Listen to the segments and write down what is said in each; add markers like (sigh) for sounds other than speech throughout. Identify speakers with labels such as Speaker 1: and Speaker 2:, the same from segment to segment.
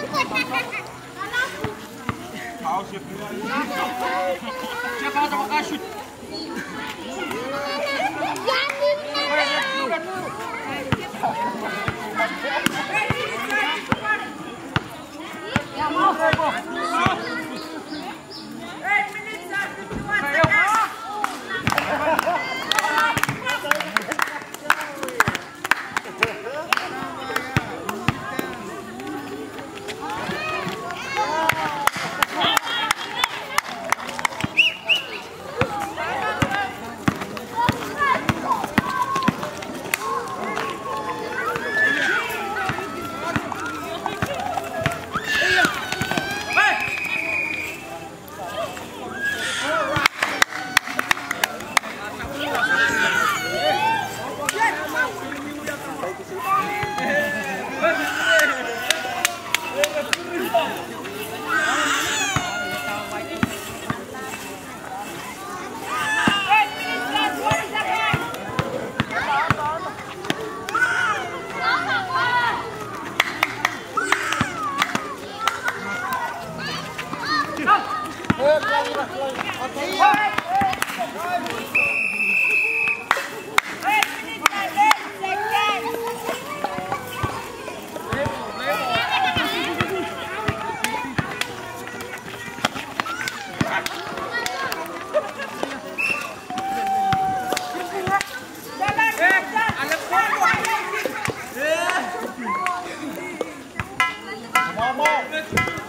Speaker 1: (laughs) 妈妈，好幸福啊！妈妈，怎么干？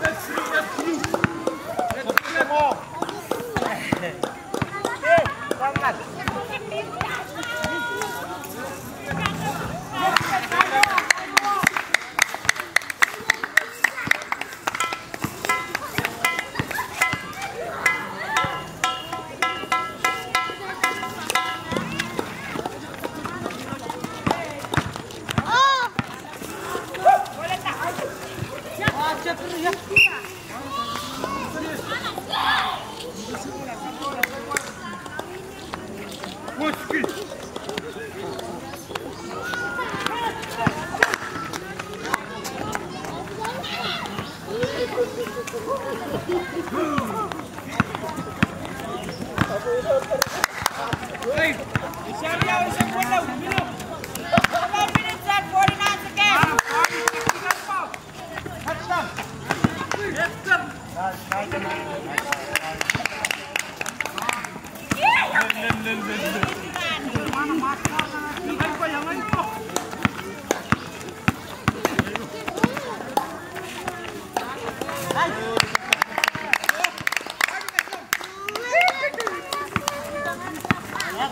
Speaker 1: Let's see, let's see. Let's see them all.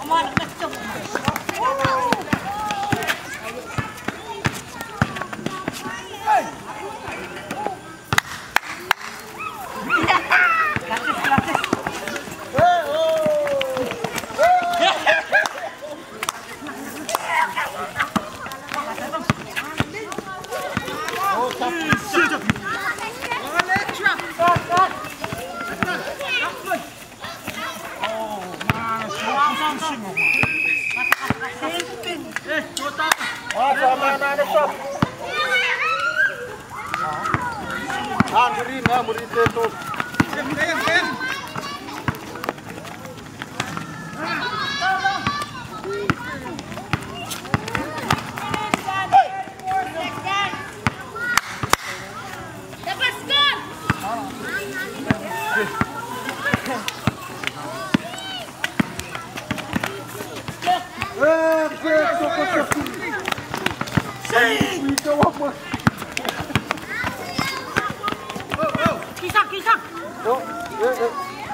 Speaker 1: Come on, let's jump. Murid na, murid dito. Eh, 给上给上